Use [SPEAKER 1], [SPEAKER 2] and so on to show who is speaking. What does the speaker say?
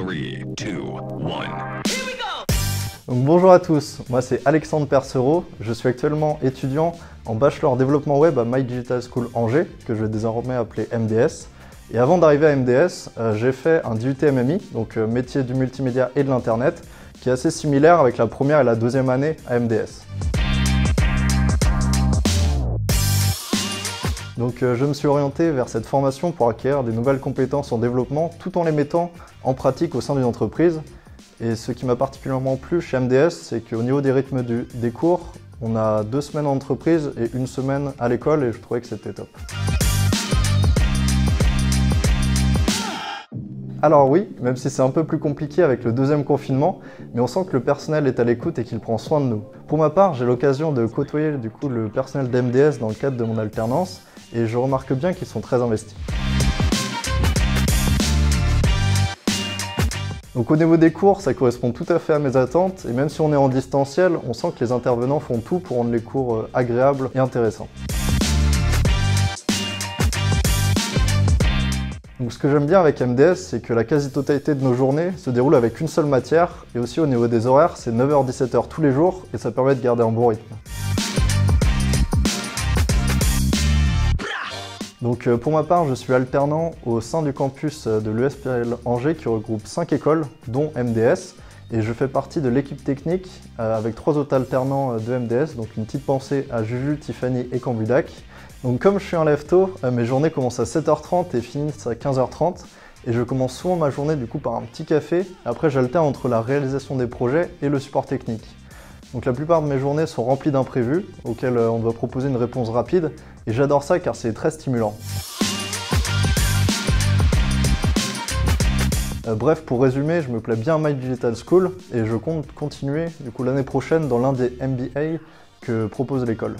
[SPEAKER 1] 3, 2, 1.
[SPEAKER 2] bonjour à tous, moi c'est Alexandre Percereau, je suis actuellement étudiant en Bachelor Développement Web à My Digital School Angers, que je vais désormais appeler MDS. Et avant d'arriver à MDS, euh, j'ai fait un DUT MMI, donc euh, métier du multimédia et de l'Internet, qui est assez similaire avec la première et la deuxième année à MDS. Donc euh, je me suis orienté vers cette formation pour acquérir des nouvelles compétences en développement tout en les mettant en pratique au sein d'une entreprise. Et ce qui m'a particulièrement plu chez MDS, c'est qu'au niveau des rythmes des cours, on a deux semaines en entreprise et une semaine à l'école et je trouvais que c'était top. Alors oui, même si c'est un peu plus compliqué avec le deuxième confinement, mais on sent que le personnel est à l'écoute et qu'il prend soin de nous. Pour ma part, j'ai l'occasion de côtoyer du coup le personnel d'MDS dans le cadre de mon alternance et je remarque bien qu'ils sont très investis. Donc au niveau des cours, ça correspond tout à fait à mes attentes et même si on est en distanciel, on sent que les intervenants font tout pour rendre les cours euh, agréables et intéressants. Donc ce que j'aime bien avec MDS, c'est que la quasi-totalité de nos journées se déroule avec une seule matière et aussi au niveau des horaires, c'est 9h-17h tous les jours et ça permet de garder un bon rythme. Donc euh, pour ma part, je suis alternant au sein du campus euh, de l'ESPL Angers qui regroupe 5 écoles, dont MDS. Et je fais partie de l'équipe technique euh, avec trois autres alternants de MDS, donc une petite pensée à Juju, Tiffany et Cambudac. Donc comme je suis un lève tôt, mes journées commencent à 7h30 et finissent à 15h30. Et je commence souvent ma journée du coup par un petit café. Après j'alterne entre la réalisation des projets et le support technique. Donc la plupart de mes journées sont remplies d'imprévus auxquels euh, on doit proposer une réponse rapide et j'adore ça car c'est très stimulant. Euh, bref, pour résumer, je me plais bien à My Digital School et je compte continuer du coup l'année prochaine dans l'un des MBA que propose l'école.